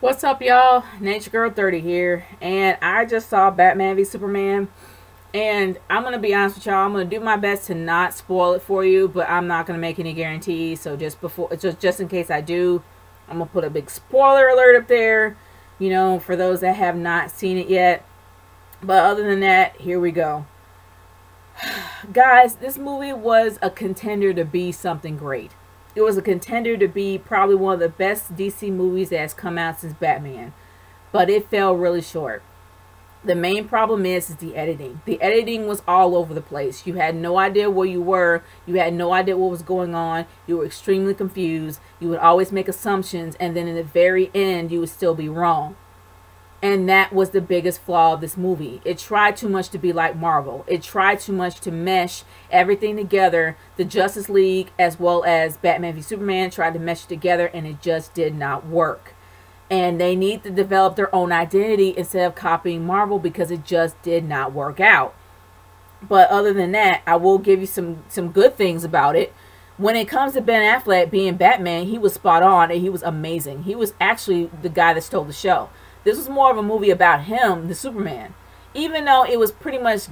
What's up, y'all? Nature Girl 30 here, and I just saw Batman v Superman, and I'm gonna be honest with y'all. I'm gonna do my best to not spoil it for you, but I'm not gonna make any guarantees. So just before, just just in case I do, I'm gonna put a big spoiler alert up there, you know, for those that have not seen it yet. But other than that, here we go. Guys, this movie was a contender to be something great it was a contender to be probably one of the best DC movies that has come out since Batman, but it fell really short. The main problem is is the editing. The editing was all over the place. You had no idea where you were. You had no idea what was going on. You were extremely confused. You would always make assumptions and then in the very end you would still be wrong. And that was the biggest flaw of this movie. It tried too much to be like Marvel. It tried too much to mesh everything together. The Justice League as well as Batman v Superman tried to mesh together and it just did not work. And they need to develop their own identity instead of copying Marvel because it just did not work out. But other than that, I will give you some some good things about it. When it comes to Ben Affleck being Batman, he was spot on and he was amazing. He was actually the guy that stole the show this was more of a movie about him, the Superman. Even though it was pretty much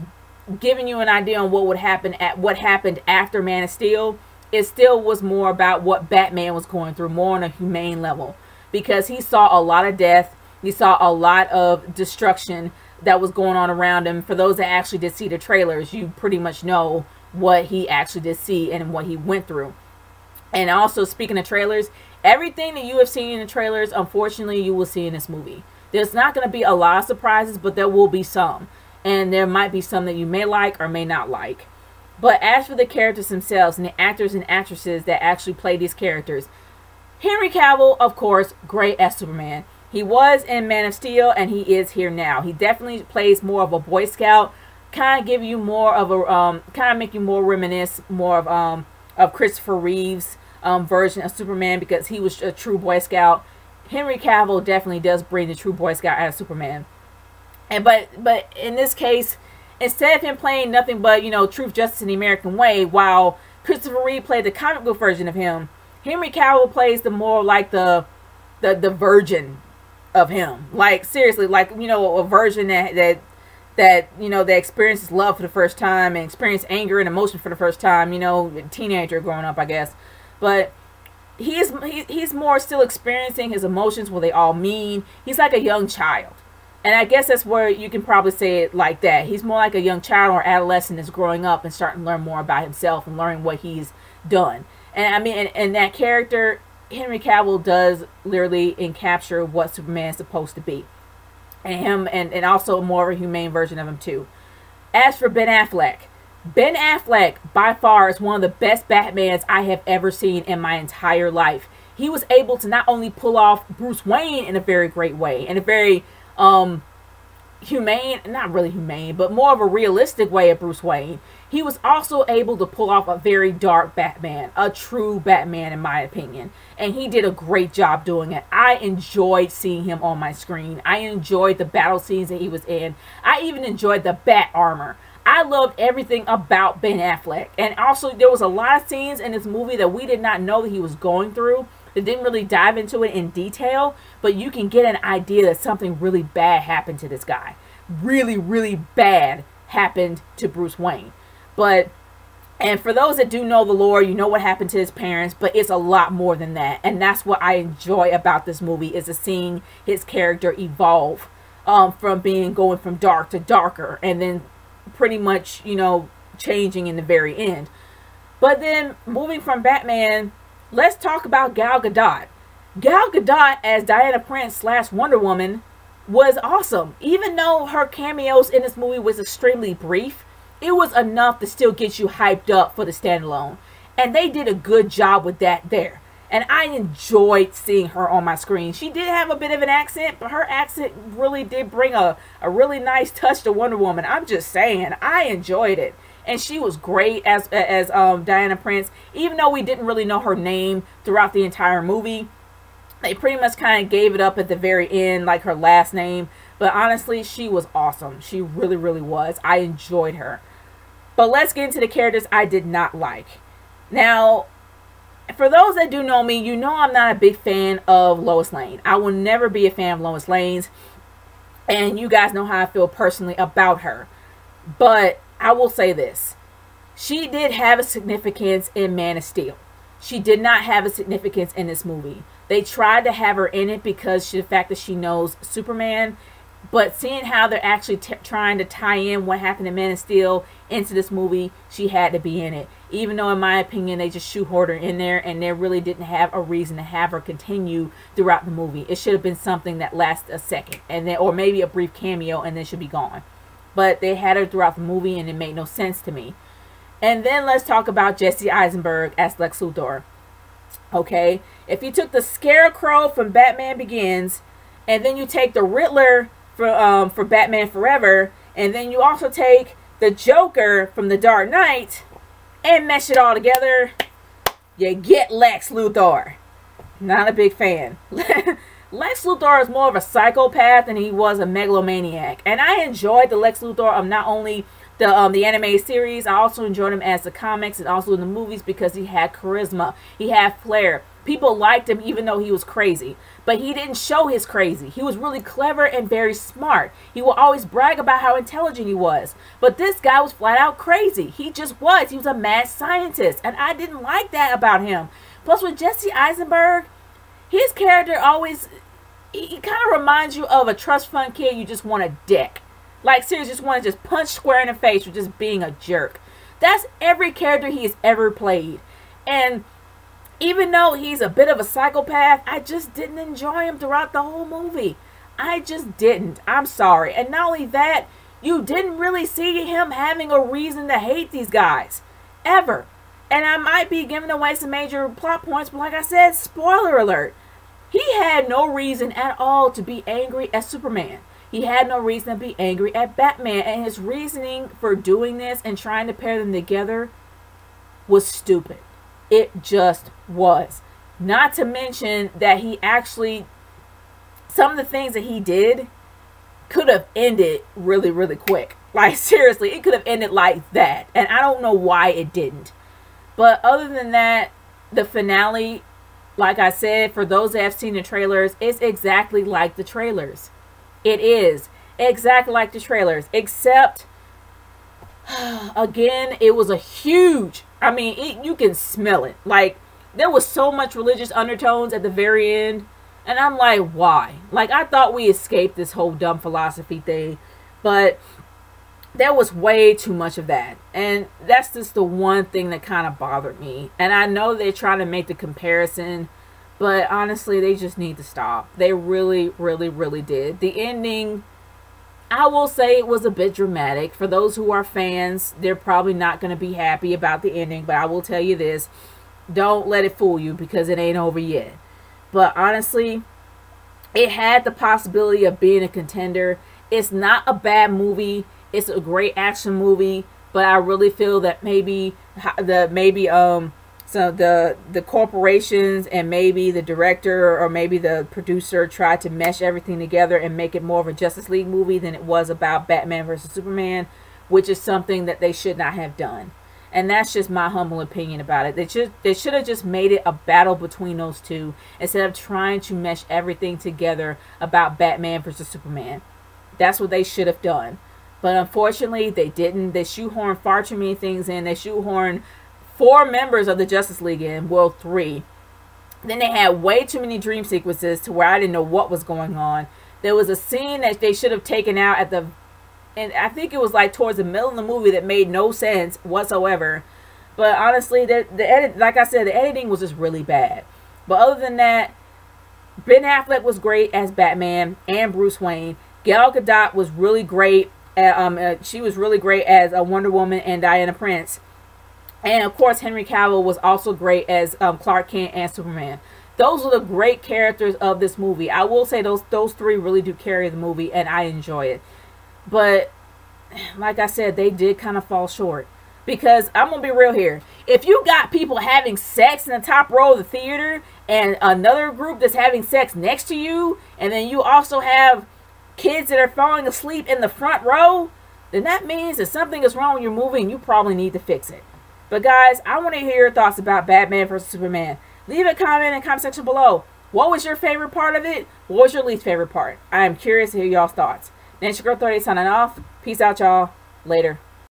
giving you an idea on what would happen at what happened after Man of Steel, it still was more about what Batman was going through, more on a humane level. Because he saw a lot of death, he saw a lot of destruction that was going on around him. For those that actually did see the trailers, you pretty much know what he actually did see and what he went through. And also, speaking of trailers, everything that you have seen in the trailers, unfortunately, you will see in this movie. There's not going to be a lot of surprises, but there will be some. And there might be some that you may like or may not like. But as for the characters themselves and the actors and actresses that actually play these characters, Henry Cavill, of course, great as Superman. He was in Man of Steel and he is here now. He definitely plays more of a Boy Scout, kind of give you more of a, um, kind of make you more reminisce more of, um, of Christopher Reeve's um, version of Superman because he was a true Boy Scout Henry Cavill definitely does bring the true Boy Scout out of Superman. And but but in this case, instead of him playing nothing but you know truth, justice, and the American way, while Christopher Reeve played the comic book version of him, Henry Cavill plays the more like the the the virgin of him. Like seriously, like you know a version that that that you know that experiences love for the first time and experience anger and emotion for the first time. You know, teenager growing up, I guess. But he's he, he's more still experiencing his emotions what they all mean he's like a young child. And i guess that's where you can probably say it like that. He's more like a young child or adolescent that's growing up and starting to learn more about himself and learning what he's done. And i mean and, and that character henry cavill does literally encapture what superman is supposed to be. And him and, and also more of a humane version of him too. As for ben affleck Ben Affleck, by far, is one of the best Batmans I have ever seen in my entire life. He was able to not only pull off Bruce Wayne in a very great way, in a very um, humane, not really humane, but more of a realistic way of Bruce Wayne. He was also able to pull off a very dark Batman, a true Batman, in my opinion. And he did a great job doing it. I enjoyed seeing him on my screen. I enjoyed the battle scenes that he was in. I even enjoyed the bat armor. I loved everything about Ben Affleck. And also, there was a lot of scenes in this movie that we did not know that he was going through. They didn't really dive into it in detail, but you can get an idea that something really bad happened to this guy. Really, really bad happened to Bruce Wayne. But and for those that do know the lore, you know what happened to his parents, but it's a lot more than that. And that's what I enjoy about this movie is seeing his character evolve um, from being going from dark to darker and then pretty much, you know, changing in the very end. But then moving from Batman, let's talk about Gal Gadot. Gal Gadot as Diana Prince slash Wonder Woman was awesome. Even though her cameos in this movie was extremely brief, it was enough to still get you hyped up for the standalone. And they did a good job with that there. And I enjoyed seeing her on my screen. She did have a bit of an accent, but her accent really did bring a, a really nice touch to Wonder Woman. I'm just saying, I enjoyed it. And she was great as as um, Diana Prince, even though we didn't really know her name throughout the entire movie. They pretty much kind of gave it up at the very end, like her last name. But honestly, she was awesome. She really, really was. I enjoyed her. But let's get into the characters I did not like. Now, for those that do know me, you know I'm not a big fan of Lois Lane. I will never be a fan of Lois Lane's. And you guys know how I feel personally about her. But I will say this. She did have a significance in Man of Steel. She did not have a significance in this movie. They tried to have her in it because she, the fact that she knows Superman but seeing how they're actually trying to tie in what happened in Man of Steel into this movie, she had to be in it. Even though, in my opinion, they just shoehorned her in there and they really didn't have a reason to have her continue throughout the movie. It should have been something that lasts a second, and then, or maybe a brief cameo, and then should be gone. But they had her throughout the movie, and it made no sense to me. And then let's talk about Jesse Eisenberg as Lex Luthor. Okay, if you took the Scarecrow from Batman Begins, and then you take the Riddler for um for Batman Forever, and then you also take the Joker from The Dark Knight and mesh it all together, you get Lex Luthor. Not a big fan. Lex Luthor is more of a psychopath than he was a megalomaniac, and I enjoyed the Lex Luthor of not only the um, the anime series. I also enjoyed him as the comics and also in the movies because he had charisma, he had flair. People liked him even though he was crazy. But he didn't show his crazy. He was really clever and very smart. He will always brag about how intelligent he was. But this guy was flat out crazy. He just was. He was a mad scientist. And I didn't like that about him. Plus, with Jesse Eisenberg, his character always, he, he kind of reminds you of a trust fund kid you just want to dick. Like, seriously, just want to just punch square in the face for just being a jerk. That's every character he's ever played. And even though he's a bit of a psychopath, I just didn't enjoy him throughout the whole movie. I just didn't. I'm sorry. And not only that, you didn't really see him having a reason to hate these guys. Ever. And I might be giving away some major plot points, but like I said, spoiler alert. He had no reason at all to be angry at Superman. He had no reason to be angry at Batman. And his reasoning for doing this and trying to pair them together was stupid. It just was. Not to mention that he actually, some of the things that he did could have ended really, really quick. Like, seriously, it could have ended like that. And I don't know why it didn't. But other than that, the finale, like I said, for those that have seen the trailers, it's exactly like the trailers. It is exactly like the trailers, except again, it was a huge. I mean, it, you can smell it. Like there was so much religious undertones at the very end, and I'm like, why? Like I thought we escaped this whole dumb philosophy thing, but there was way too much of that. And that's just the one thing that kind of bothered me. And I know they're trying to make the comparison, but honestly, they just need to stop. They really, really, really did. The ending I will say it was a bit dramatic. For those who are fans, they're probably not going to be happy about the ending, but I will tell you this don't let it fool you because it ain't over yet. But honestly, it had the possibility of being a contender. It's not a bad movie, it's a great action movie, but I really feel that maybe the maybe um so the the corporations and maybe the director or maybe the producer tried to mesh everything together and make it more of a Justice League movie than it was about Batman versus Superman, which is something that they should not have done. And that's just my humble opinion about it. They should they should have just made it a battle between those two instead of trying to mesh everything together about Batman versus Superman. That's what they should have done. But unfortunately, they didn't. They shoehorned far too many things in. They shoehorned four members of the Justice League in, well, three. Then they had way too many dream sequences to where I didn't know what was going on. There was a scene that they should have taken out at the, and I think it was like towards the middle of the movie that made no sense whatsoever. But honestly, the, the edit, like I said, the editing was just really bad. But other than that, Ben Affleck was great as Batman and Bruce Wayne. Gal Gadot was really great. Uh, um, uh, she was really great as a Wonder Woman and Diana Prince. And of course, Henry Cavill was also great as um, Clark Kent and Superman. Those are the great characters of this movie. I will say those those three really do carry the movie, and I enjoy it. But like I said, they did kind of fall short. Because I'm gonna be real here. If you got people having sex in the top row of the theater, and another group that's having sex next to you, and then you also have kids that are falling asleep in the front row, then that means that something is wrong with your movie, and you probably need to fix it. But guys, I want to hear your thoughts about Batman vs Superman. Leave a comment in the comment section below. What was your favorite part of it? What was your least favorite part? I am curious to hear y'all's thoughts. Nature Girl 30 signing off. Peace out, y'all. Later.